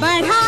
बढ़ा